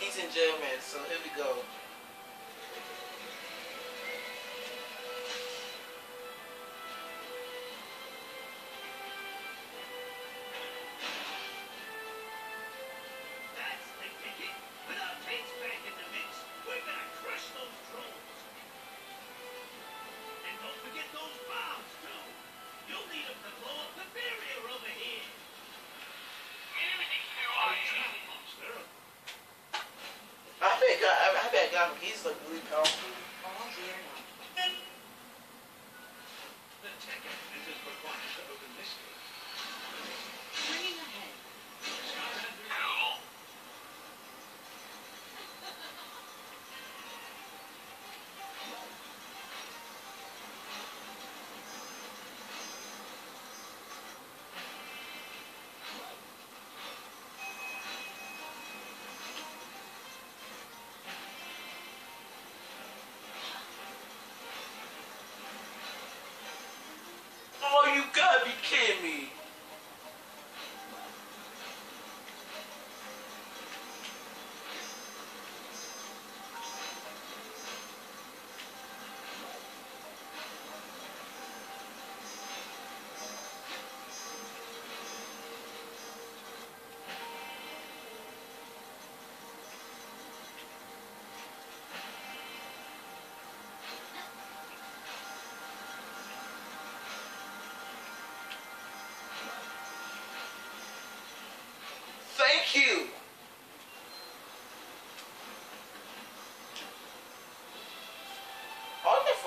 ladies and gentlemen, so here we go.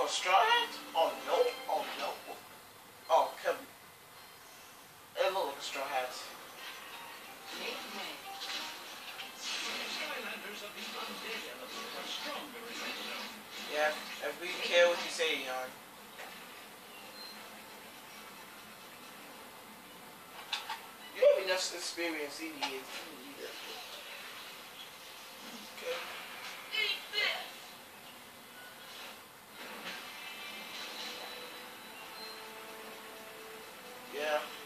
Lestrade? Oh no, oh no. Oh, Kevin. It looks like a straw hat. Yeah, if we care what you say, Yon. You have enough experience in the. Yeah.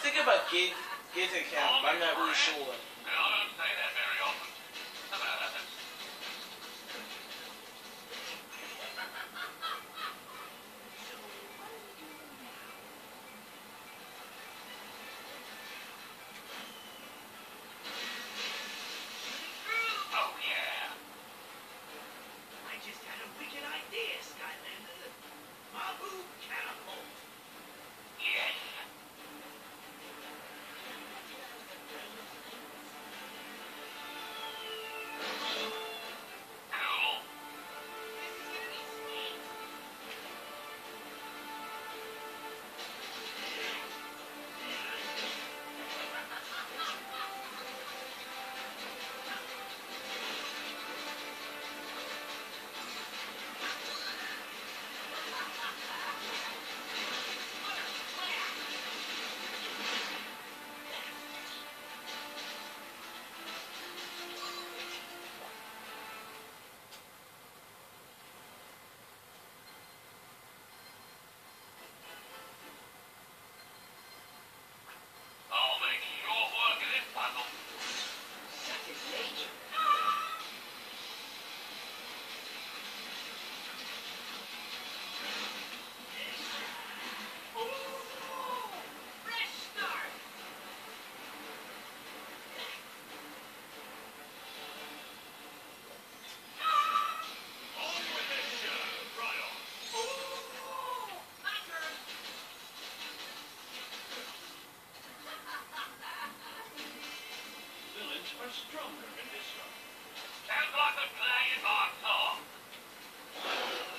think about get, getting him, but I'm not really sure. words stronger in this. Sounds like a play in song.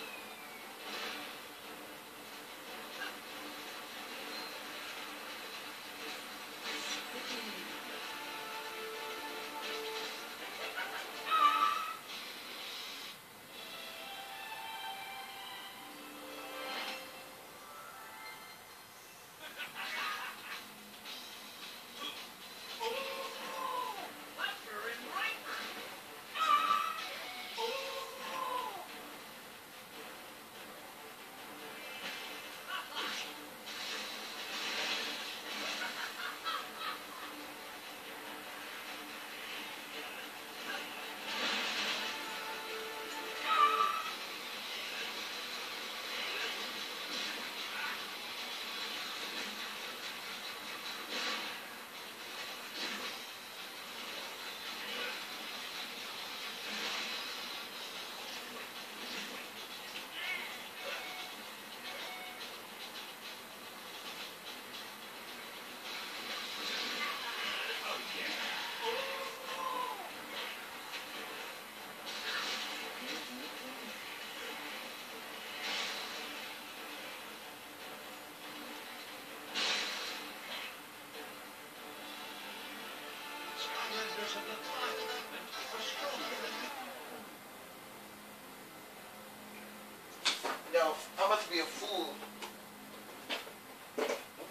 Be a fool. I'm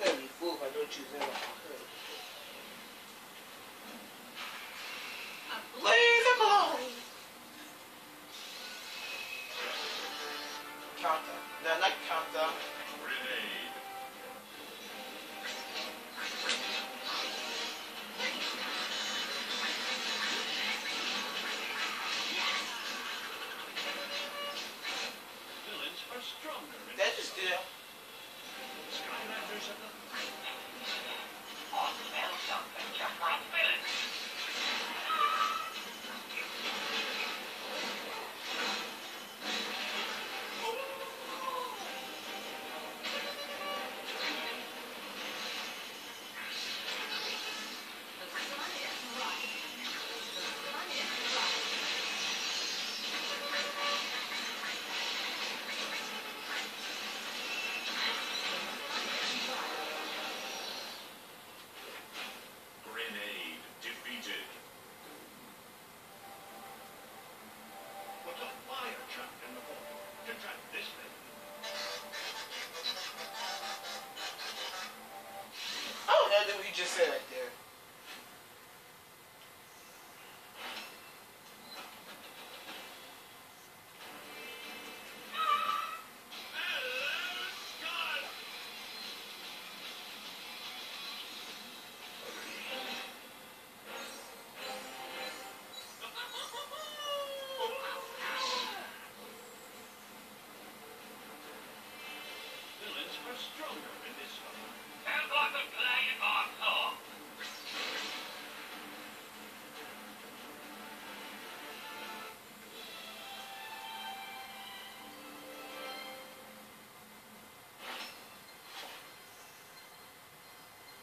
gonna be a fool if I don't choose alone. Countdown. No, not countdown. Grenade.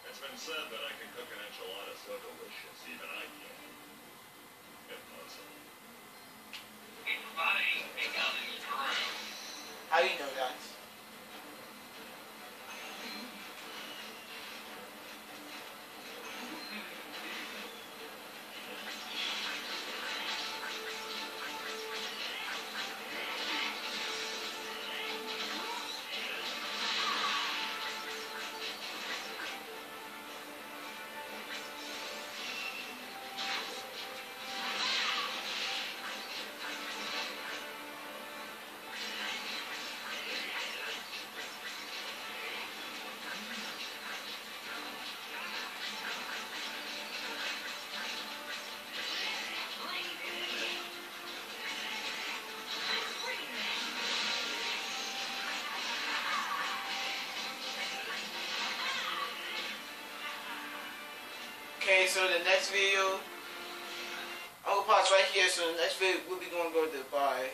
It's been said that I can cook an enchilada so delicious, even I can. Impossible. It's funny because it's true. How do you know that? Okay, so the next video, gonna pause right here. So the next video we'll be going to go to Dubai.